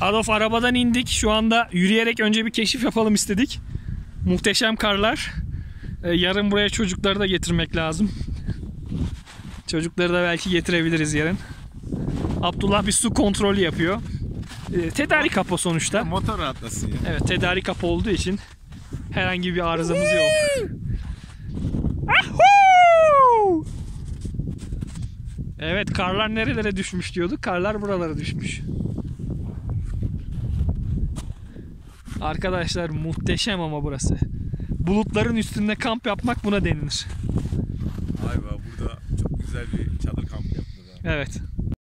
Adolf arabadan indik. Şu anda yürüyerek önce bir keşif yapalım istedik. Muhteşem karlar. Ee, yarın buraya çocukları da getirmek lazım. Çocukları da belki getirebiliriz yarın. Abdullah bir su kontrolü yapıyor. Ee, tedarik kapı sonuçta. Motor rahatlasın ya. Evet tedarik kapı olduğu için herhangi bir arızamız yok. Evet karlar nerelere düşmüş diyorduk. Karlar buralara düşmüş. Arkadaşlar muhteşem ama burası. Bulutların üstünde kamp yapmak buna denilir. Ay be burada çok güzel bir çadır kampı yaptılar. Evet.